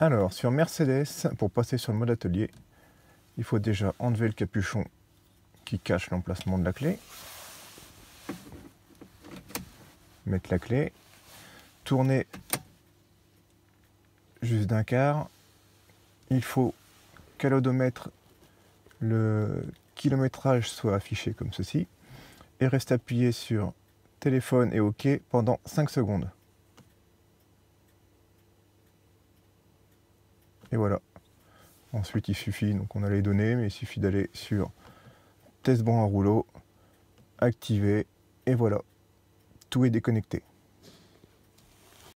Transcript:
Alors, sur Mercedes, pour passer sur le mode atelier, il faut déjà enlever le capuchon qui cache l'emplacement de la clé. Mettre la clé. Tourner juste d'un quart. Il faut qu'à l'odomètre, le kilométrage soit affiché comme ceci. Et reste appuyé sur téléphone et OK pendant 5 secondes. Et voilà. Ensuite, il suffit, donc on a les données, mais il suffit d'aller sur test bon à rouleau, activer, et voilà. Tout est déconnecté.